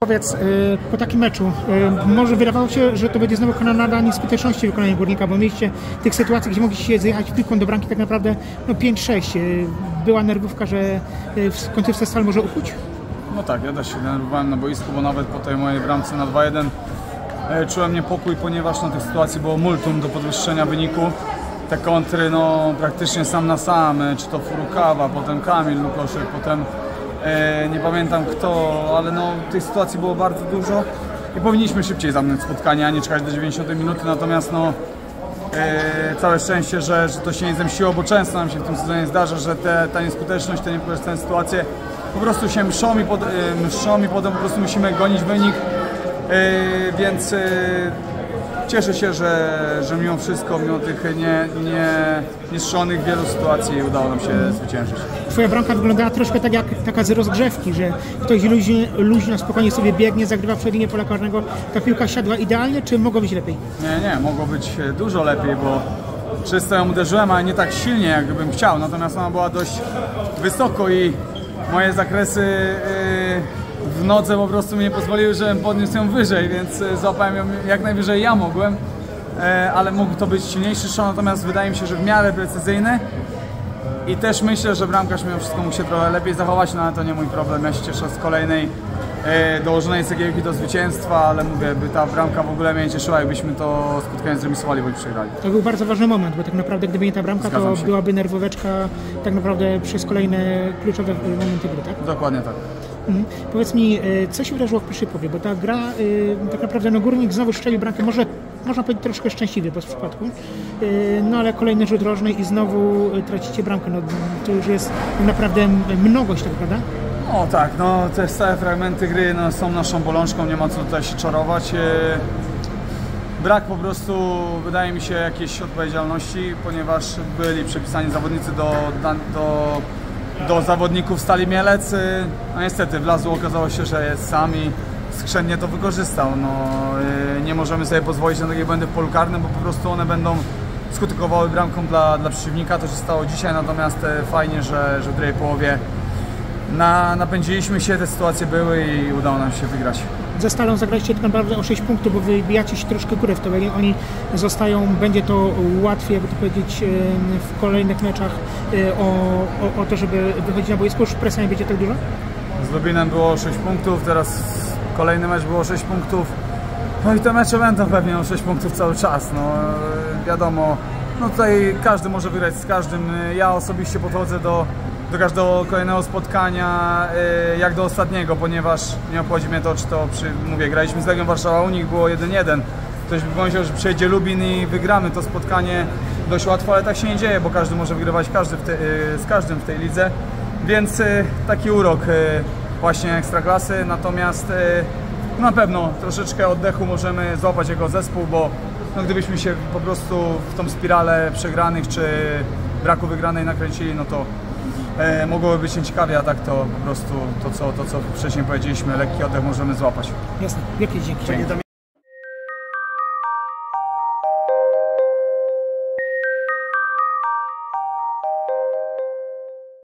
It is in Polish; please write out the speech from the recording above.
Powiedz, y, po takim meczu, y, może wydawało się, że to będzie znowu kanonada nieskuteczności wykonania Górnika, bo mieliście tych sytuacji, gdzie mogliście zjechać piłką do bramki tak naprawdę no 5-6. Y, Była nerwówka, że w końcówce Stal może ukuć? No tak, ja też się denerwowałem na boisku, bo nawet po tej mojej bramce na 2-1 e, czułem niepokój, ponieważ na tych sytuacji było multum do podwyższenia wyniku. Te kontry, no praktycznie sam na sam, e, czy to Furukawa, potem Kamil Lukoszek, potem nie pamiętam kto, ale no tych sytuacji było bardzo dużo i powinniśmy szybciej zamknąć spotkanie, a nie czekać do 90 minuty, natomiast no E, całe szczęście, że, że to się nie zemściło, bo często nam się w tym sezonie zdarza, że te, ta nieskuteczność, te niekorzystne sytuacje po prostu się mszą i, pod, e, mszą i potem po prostu musimy gonić wynik, e, więc e, cieszę się, że, że mimo wszystko, mimo tych nie, nie, wielu sytuacji udało nam się zwyciężyć. Twoja bramka wyglądała troszkę tak jak taka z rozgrzewki, że ktoś luźnie, luźno, spokojnie sobie biegnie, zagrywa przed linię pola karnego. Ta piłka siadła idealnie, czy mogło być lepiej? Nie, nie, mogło być dużo lepiej, bo czysto ją uderzyłem, ale nie tak silnie, jakbym chciał. Natomiast ona była dość wysoko i moje zakresy yy, w nodze po prostu mi nie pozwoliły, żebym podniósł ją wyżej, więc yy, złapałem ją jak najwyżej ja mogłem. Yy, ale mógł to być silniejszy strzał, natomiast wydaje mi się, że w miarę precyzyjny. I też myślę, że bramkarz mimo wszystko mógł się trochę lepiej zachować, no ale to nie mój problem. Ja się cieszę z kolejnej e, dołożonej cegiełki do zwycięstwa, ale mówię, by ta bramka w ogóle mnie nie cieszyła, jakbyśmy to spotkanie zremisowali bądź przegrali. To był bardzo ważny moment, bo tak naprawdę gdyby nie ta bramka, to Zgadzam się. byłaby nerwóweczka tak naprawdę przez kolejne kluczowe momenty gry, tak? Dokładnie tak. Mhm. Powiedz mi, y, co się wydarzyło w pierwszej połowie, bo ta gra, y, tak naprawdę no Górnik znowu strzelił bramkę, może można powiedzieć troszkę szczęśliwie po przypadku, y, no ale kolejny rzut rożny i znowu tracicie bramkę, no to już jest naprawdę mnogość, tak prawda? O tak, no te stałe fragmenty gry no, są naszą bolączką, nie ma co tutaj się czarować. E, Brak po prostu, wydaje mi się, jakiejś odpowiedzialności, ponieważ byli przypisani zawodnicy do, do, do zawodników Stali Mielec. E, No niestety, wlazło, okazało się, że jest sam i skrzętnie to wykorzystał. No, e, nie możemy sobie pozwolić na takie błędy w polu karnym, bo po prostu one będą skutkowały bramką dla, dla przeciwnika. To się stało dzisiaj, natomiast e, fajnie, że, że w drugiej połowie na, napędziliśmy się, te sytuacje były i udało nam się wygrać. Ze Stalą zagraliście tak naprawdę o 6 punktów, bo wybijacie się troszkę górę w tabeli. Oni zostają, będzie to łatwiej, jakby to powiedzieć, w kolejnych meczach y, o, o, o to, żeby wychodzić na boisko. Już presja nie będzie tak dużo? Z Lubinem było 6 punktów, teraz kolejny mecz było 6 punktów. No i te mecze będą pewnie o 6 punktów cały czas. No e, wiadomo, no tutaj każdy może wygrać z każdym. Ja osobiście podchodzę do, do każdego kolejnego spotkania e, jak do ostatniego, ponieważ nie obchodzi mnie to, czy to przy, mówię, graliśmy z Legią Warszawa, u nich było 1-1. Ktoś by pomyślał, że przyjedzie Lubin i wygramy to spotkanie dość łatwo, ale tak się nie dzieje, bo każdy może wygrywać każdy te, e, z każdym w tej lidze. Więc e, taki urok właśnie ekstraklasy, natomiast na pewno troszeczkę oddechu możemy złapać jako zespół, bo no, gdybyśmy się po prostu w tą spiralę przegranych czy braku wygranej nakręcili, no to e, mogłoby być nieciekawie, a tak to po prostu to co, to, co wcześniej powiedzieliśmy, lekki oddech możemy złapać. Jasne. Wielkie dzięki.